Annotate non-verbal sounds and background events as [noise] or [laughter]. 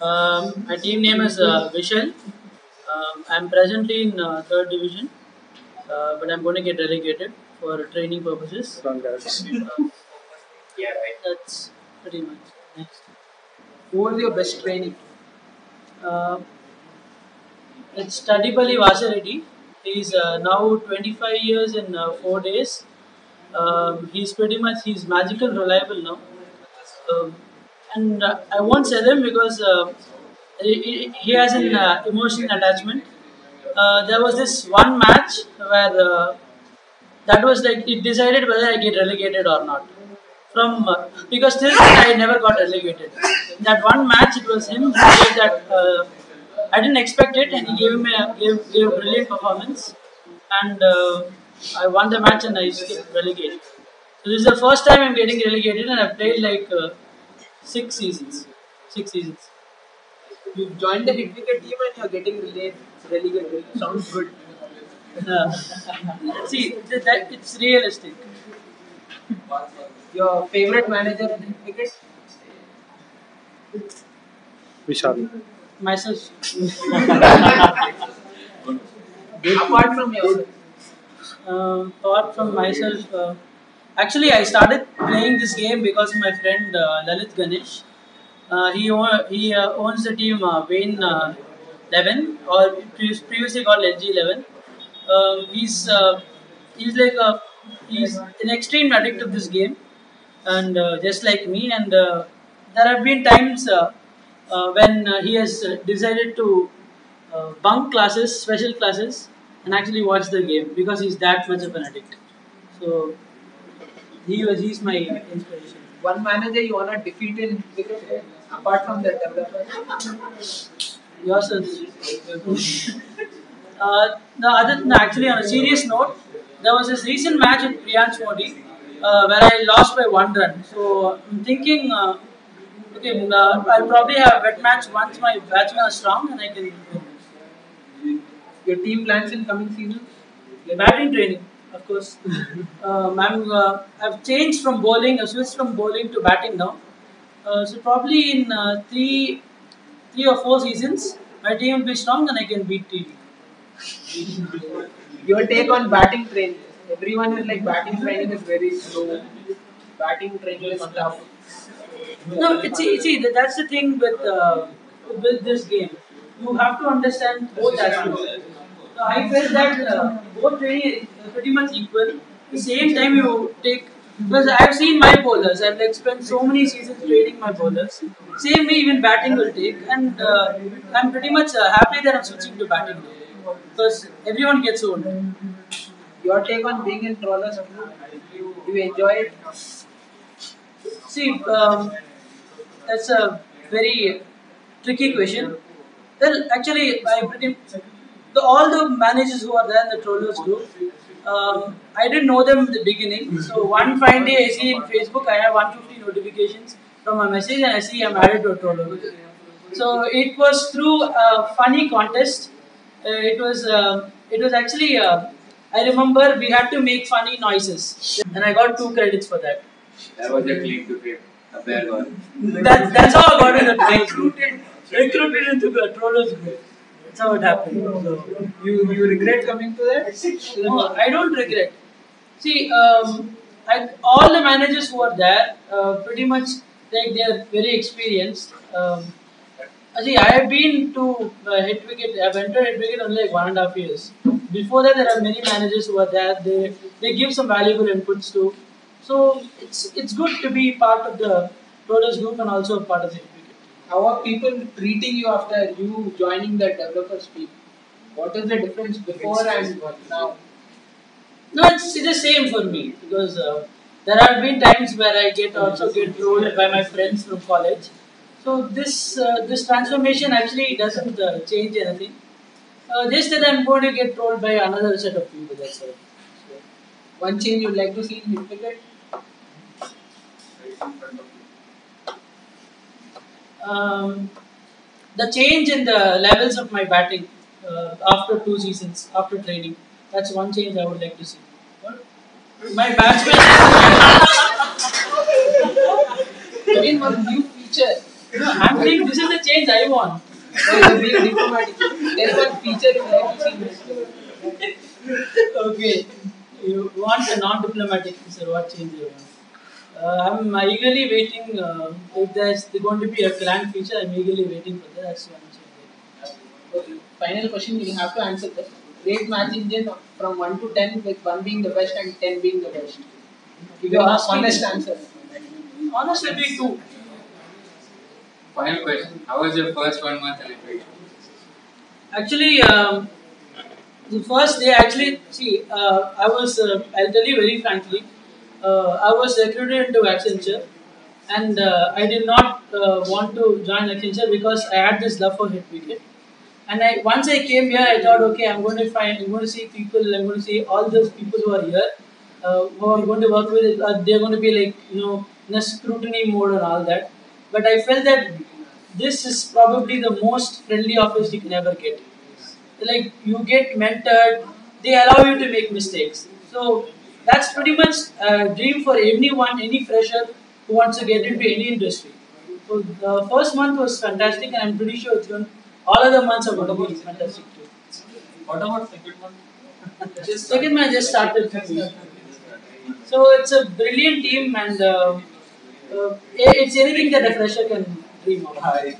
Um, my team name is uh, Vishal. Um, I'm presently in uh, third division, uh, but I'm going to get relegated for training purposes. Uh, yeah, right. That's pretty much. Next. Who was your best training? Uh, it's Tadipalli Vasareddy. He's uh, now 25 years and uh, 4 days. Um, he's pretty much, he's magical reliable now. Um, and uh, I won't sell him because uh, he, he has an uh, emotional attachment. Uh, there was this one match where uh, that was like, it decided whether I get relegated or not. From uh, because till I never got relegated. That one match, it was him who gave that. I didn't expect it, and he gave me a, gave, gave a brilliant performance, and I won the match and I skipped relegated. So this is the first time I'm getting relegated, and I've played like six seasons. Six seasons. You've joined the Hitwicket team and you're getting relegated. relegated. Sounds good. Uh, [laughs] see, th- that it's realistic. Your favorite manager in Hitwicket? Vishal. Myself. [laughs] Apart from yourself. Uh, apart from myself, uh, actually, I started playing this game because my friend uh, Lalit Ganesh. Uh, he he uh, owns the team uh, Wayne uh, 11 or previously called LG 11. Um, he's uh, he's like a he's an extreme addict of this game, and uh, just like me. And there have been times when he has decided to bunk classes, special classes, and actually watch the game because he's that much of an addict. So he was he's my inspiration. One manager you wanna defeat in Hitwicket apart from the developer? Yourself. uh, the other, [laughs] no, actually, on a serious note, there was this recent match with Priyansh Modi uh, where I lost by one run. So I'm thinking, uh, okay, uh, I'll probably have a wet match once my batsmen are strong and I can. Your team plans in coming season? batting training, of course. um, I'm, uh, I've changed from bowling, I've switched from bowling to batting now. Uh, so probably in uh, three, three or four seasons, my team will be strong and I can beat TV. [laughs] Your take on batting training? Everyone is like batting training is very slow. Batting training is tough. No, it's, see, see that- that's the thing with uh, with this game. You have to understand both aspects. So I felt that uh, both training is pretty much equal. The same time, you take because I've seen my bowlers. I've like spent so many seasons training my bowlers. Same way, even batting will take, and uh, I'm pretty much uh, happy that I'm switching to batting because everyone gets old. Your take on being in Trollers? Do you enjoy it? See, um, that's a very tricky question. Well, actually, I pretty the, all the managers who are there in the Trollers group, um, I didn't know them in the beginning. So one fine day, I see in Facebook, I have 150 notifications from a message, and I see I'm added to a Troller group. So it was through a funny contest. Uh, it was uh, it was actually uh, I remember we had to make funny noises, and I got two credits for that. That was your claim to fame. A bad one. That, that's how I got in the recruited recruited into the trollers group. That's how it happened. So, You you regret coming to that? no, I don't regret. See, um, I, all the managers who are there, uh, pretty much like they are very experienced. Um, see, I have been to uh, Hitwicket. I've entered Hitwicket only like one and a half years. Before that, there are many managers who are there. They they give some valuable inputs too. So it's it's good to be part of the Trollers group and also part of the. How are people treating you after you joining the developers team? What is the difference before and now? No, it's, it's the same for me because uh, there have been times where I get also get trolled by my friends from college. So this uh, this transformation actually doesn't uh, change anything. Uh, just that I'm going to get trolled by another set of people. That's all. So, One change you'd like to see in Hitwicket? Um, the change in the levels of my batting uh, after two seasons after training. That's one change I would like to see. My batsman. Again, [laughs] one new feature. I'm saying this is the change I want. So being diplomatic. There's one feature in every okay. You want a non-diplomatic answer. What change you want? Uh, I'm eagerly waiting. Uh, if there's going to be a clan feature, I'm eagerly waiting for that. That's one change. Okay, final question, you have to answer this. Rate match engine from 1 to 10, with 1 being the best and 10 being the best. Give You're your asking- honest answer. Honestly, be two. Final question. How was your first one month celebration? Actually, um, the first day, actually, see, uh, I was, uh, I'll tell you very frankly, I was recruited into Accenture and uh, I did not uh, want to join Accenture because I had this love for Hitwicket. And I once I came here, I thought, okay, I'm going to find, I'm going to see people, I'm going to see all those people who are here, uh, who I'm going to work with, uh, they're going to be like, you know, in a scrutiny mode and all that. But I felt that this is probably the most friendly office you can ever get. Like you get mentored, they allow you to make mistakes. So that's pretty much a dream for anyone, any fresher who wants to get into any industry. So the first month was fantastic, and I'm pretty sure it's going. All other months are going to be fantastic too. What about second month? Just second month just started. So it's a brilliant team, and uh, uh, it's anything that a fresher can dream of. Hi.